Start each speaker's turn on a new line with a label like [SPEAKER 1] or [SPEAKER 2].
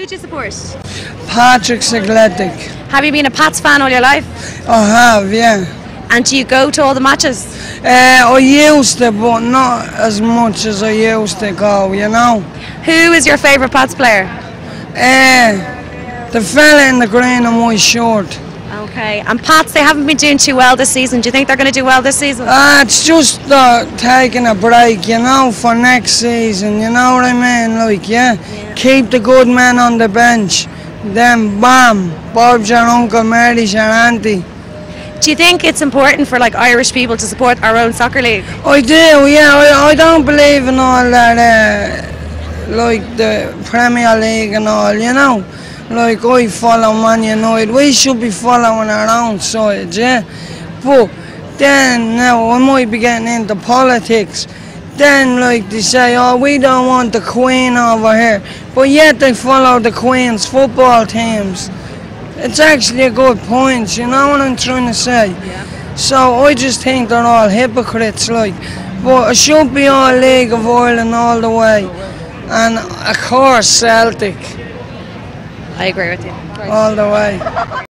[SPEAKER 1] Who do you support?
[SPEAKER 2] Patrick's Athletic.
[SPEAKER 1] Have you been a Pats fan all your life?
[SPEAKER 2] I have, yeah.
[SPEAKER 1] And do you go to all the matches?
[SPEAKER 2] Uh, I used to, but not as much as I used to go, you know.
[SPEAKER 1] Who is your favourite Pats player?
[SPEAKER 2] Uh, the fella in the green and white shirt.
[SPEAKER 1] Okay. And Pats, they haven't been doing too well this season. Do you think they're going to do well this season?
[SPEAKER 2] Uh, it's just uh, taking a break, you know, for next season, you know what I mean? Like, yeah, keep the good men on the bench. Then, bam, Bob's your uncle, Mary's your auntie.
[SPEAKER 1] Do you think it's important for like Irish people to support our own soccer league?
[SPEAKER 2] I do, yeah. I, I don't believe in all that, uh, like the Premier League and all, you know. Like I follow Man United, we should be following our own side, yeah. But then now I might be getting into politics. Then like they say, oh we don't want the Queen over here, but yet they follow the Queen's football teams. It's actually a good point, you know what I'm trying to say? So I just think they're all hypocrites, like. But it should be all League of Ireland all the way. Oh, and of course Celtic,
[SPEAKER 1] I agree with you.
[SPEAKER 2] all the way.